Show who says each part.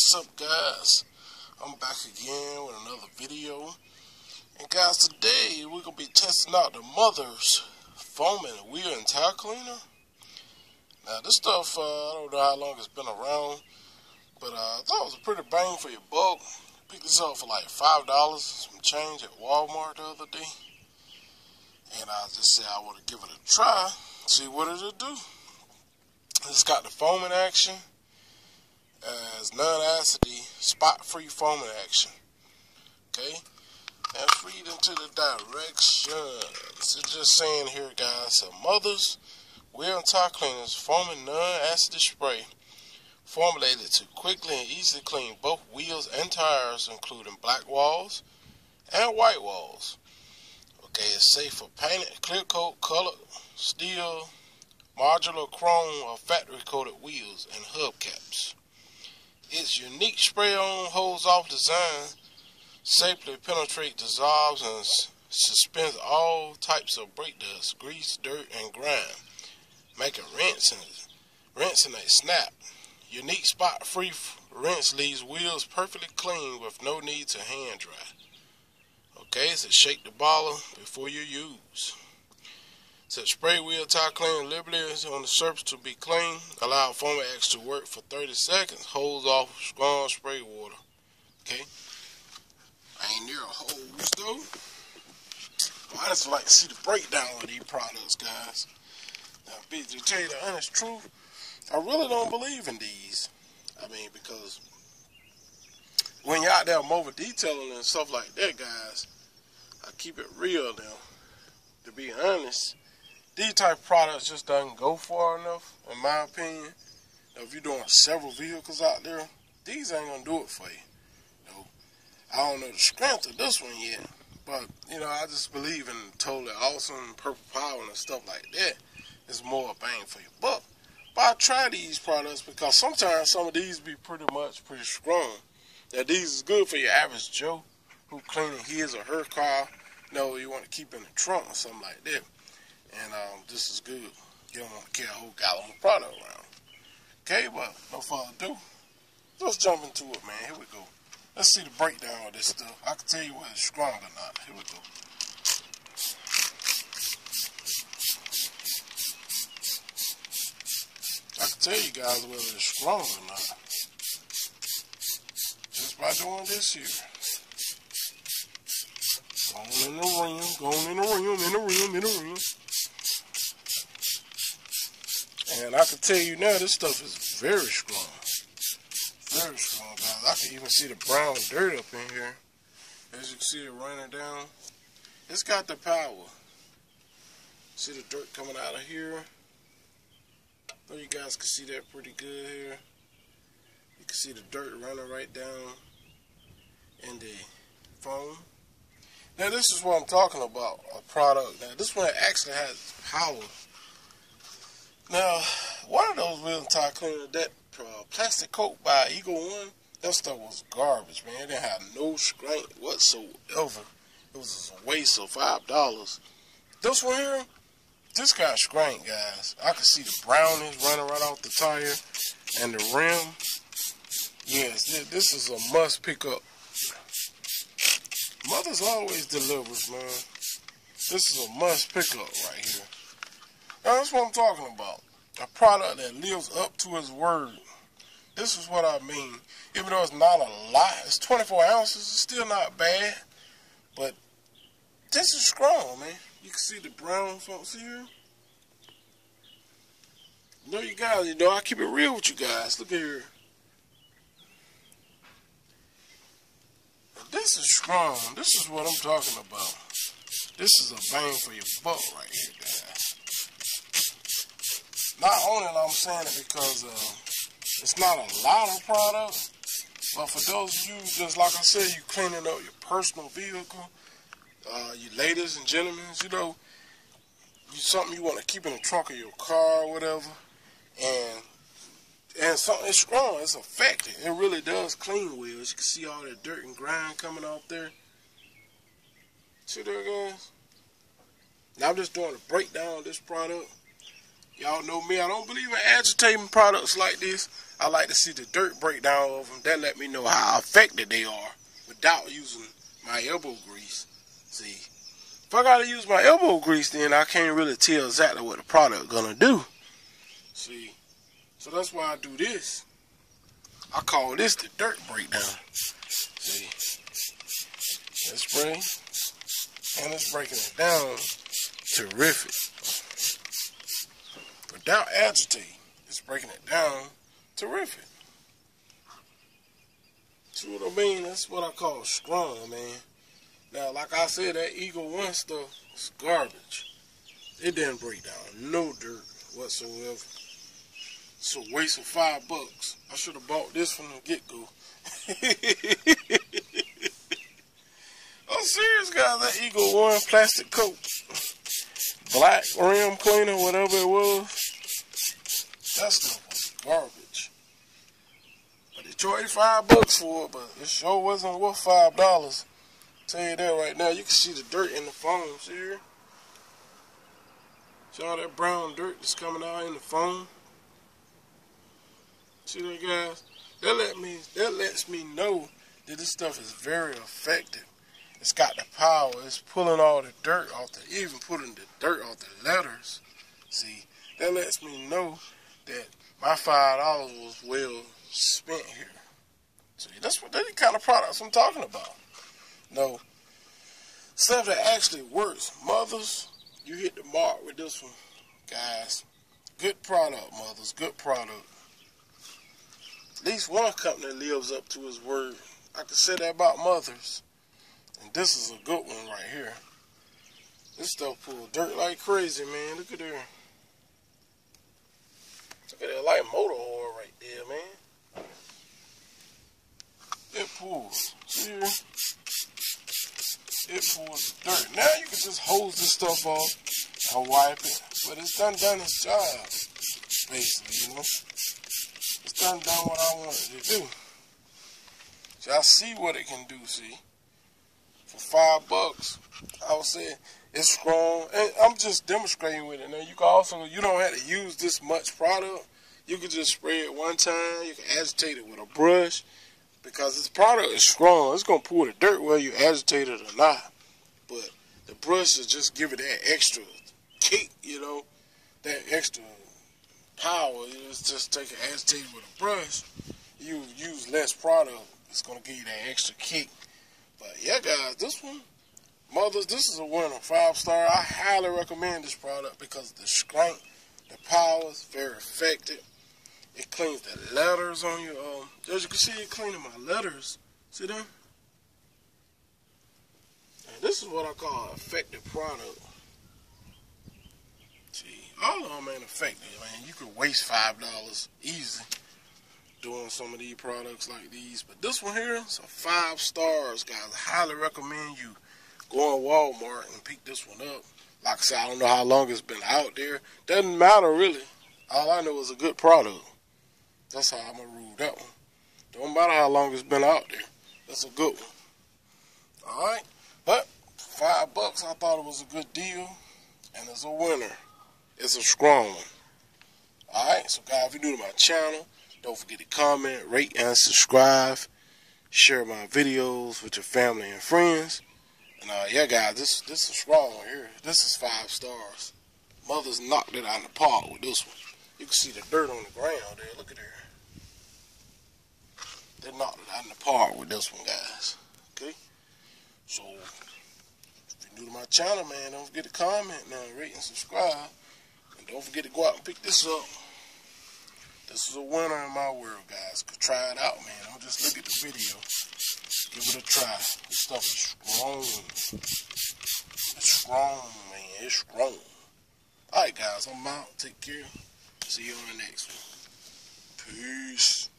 Speaker 1: what's up guys? I'm back again with another video. And guys, today we're going to be testing out the Mother's Foaming Wheel and Tire Cleaner. Now this stuff, uh, I don't know how long it's been around, but uh, I thought it was a pretty bang for your buck. Picked this up for like $5, some change at Walmart the other day. And I just said I to give it a try, see what it'll do. It's got the foaming action as non-acidity spot-free foaming action. Okay, let's read into the directions. It's just saying here, guys, so mothers, wheel and tire cleaners, foaming non-acidity spray, formulated to quickly and easily clean both wheels and tires, including black walls and white walls. Okay, it's safe for painted, clear coat, colored, steel, modular chrome or factory coated wheels and hubcaps. Its unique spray-on hose-off design safely penetrates, dissolves, and suspends all types of brake dust, grease, dirt, and grime, making rinsing, rinsing a snap. Unique spot-free rinse leaves wheels perfectly clean with no need to hand dry. Okay, so shake the bottle before you use. Set spray wheel tire clean liberally on the surface to be clean. Allow foam to work for 30 seconds. Hose off strong spray water. Okay. I ain't near a hose though. I just like to see the breakdown of these products, guys. Now, to tell you the honest truth, I really don't believe in these. I mean, because when you're out there motor detailing and stuff like that, guys, I keep it real now. To be honest, these type of products just doesn't go far enough, in my opinion. Now, if you're doing several vehicles out there, these ain't gonna do it for you. you know, I don't know the strength of this one yet, but you know, I just believe in totally awesome purple power and stuff like that. It's more bang for your buck. But I try these products because sometimes some of these be pretty much pretty strong. Now these is good for your average Joe who cleaning his or her car. You know, you want to keep in the trunk or something like that. And um, this is good. You don't want to carry a whole gallon of product around. Okay, but no further ado. Let's jump into it, man. Here we go. Let's see the breakdown of this stuff. I can tell you whether it's strong or not. Here we go. I can tell you guys whether it's strong or not. Just by doing this here. Going in the rim, going in the rim, in the rim, in the rim. And I can tell you now, this stuff is very strong. Very strong, guys. I can even see the brown dirt up in here. As you can see it running down. It's got the power. See the dirt coming out of here? I you guys can see that pretty good here. You can see the dirt running right down in the foam. Now this is what I'm talking about, a product. Now this one actually has power now, one of those wheel tire cleaners, that uh, plastic coat by Eagle One, that stuff was garbage, man. It didn't no strength whatsoever. It was a waste of five dollars. This one here, this got strength, guys. I can see the brownies running right off the tire and the rim. Yes, this is a must pick up. Mother's always delivers, man. This is a must pick up right here. That's what I'm talking about. A product that lives up to its word. This is what I mean. Even though it's not a lot, it's 24 ounces, it's still not bad. But this is strong, man. You can see the brown folks here. Know, you guys, you know, I keep it real with you guys. Look here. This is strong. This is what I'm talking about. This is a bang for your buck right here, guys. Not only I'm saying it because uh, it's not a lot of product, but for those of you, just like I said, you cleaning up your personal vehicle, uh, you ladies and gentlemen, you know, you something you want to keep in the trunk of your car or whatever, and and something it's strong, it's effective. It really does clean wheels. You can see all that dirt and grime coming off there. See there, guys? Now I'm just doing a breakdown of this product Y'all know me. I don't believe in agitating products like this. I like to see the dirt breakdown of them. That let me know how effective they are without using my elbow grease. See, if I gotta use my elbow grease, then I can't really tell exactly what the product gonna do. See, so that's why I do this. I call this the dirt breakdown. See, let's spray, and it's breaking it down. Terrific. Without agitating, it's breaking it down. Terrific. See what I mean? That's what I call strong, man. Now, like I said, that Eagle One stuff is garbage. It didn't break down no dirt whatsoever. It's a waste of five bucks. I should have bought this from the get-go. I'm serious, guys. That Eagle One plastic coat, black rim cleaner, whatever it was, that stuff was garbage. But they charged five bucks for it, but it sure wasn't worth five dollars. Tell you that right now. You can see the dirt in the foam. See here? See all that brown dirt that's coming out in the foam? See that, guys? That let me. That lets me know that this stuff is very effective. It's got the power. It's pulling all the dirt off the, even putting the dirt off the letters. See, that lets me know that my five dollars was well spent here. See, that's what that's the kind of products I'm talking about. No. Stuff that actually works. Mothers, you hit the mark with this one. Guys, good product, mothers. Good product. At least one company lives up to his word. I can say that about mothers. And this is a good one right here. This stuff pulls dirt like crazy, man. Look at there. Look at that light motor oil right there, man. It pulls. Here? it pulls dirt. Now you can just hose this stuff off and wipe it. But it's done done its job, basically, you know. It's done done what I wanted to do. So I see what it can do, see. For five bucks, I would say it's strong. And I'm just demonstrating with it. Now you can also, you don't have to use this much product. You can just spray it one time. You can agitate it with a brush because this product is strong. It's gonna pull the dirt whether you agitate it or not. But the brush will just give it that extra kick, you know, that extra power. You know, just take it agitate with a brush. You use less product. It's gonna give you that extra kick. But yeah, guys, this one, mothers, this is a winner, five star. I highly recommend this product because the strength, the power is very effective. It cleans the letters on you. Um, as you can see, cleaning my letters. See them? And this is what I call effective product. See, all of them ain't effective, man. You could waste five dollars easy doing some of these products like these. But this one here is a five stars, guys. I highly recommend you go on Walmart and pick this one up. Like I said, I don't know how long it's been out there. Doesn't matter really. All I know is a good product. That's how I'm gonna rule that one. Don't matter how long it's been out there. That's a good one. Alright? But five bucks I thought it was a good deal. And it's a winner. It's a strong one. Alright, so guys, if you're new to my channel, don't forget to comment, rate, and subscribe. Share my videos with your family and friends. And uh, yeah, guys, this this is strong here. This is five stars. Mother's knocked it out of the park with this one. You can see the dirt on the ground there. Look at there. They knocked it out in the park with this one, guys. Okay? So, if you're new to my channel, man, don't forget to comment now, rate and subscribe. And don't forget to go out and pick this up. This is a winner in my world, guys. Try it out, man. Don't just look at the video. Give it a try. This stuff is strong. It's strong, man. It's strong. Alright, guys. I'm out. Take care. See you on the next one. Peace.